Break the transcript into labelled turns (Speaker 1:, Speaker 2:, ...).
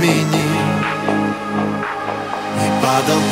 Speaker 1: zmieni i padam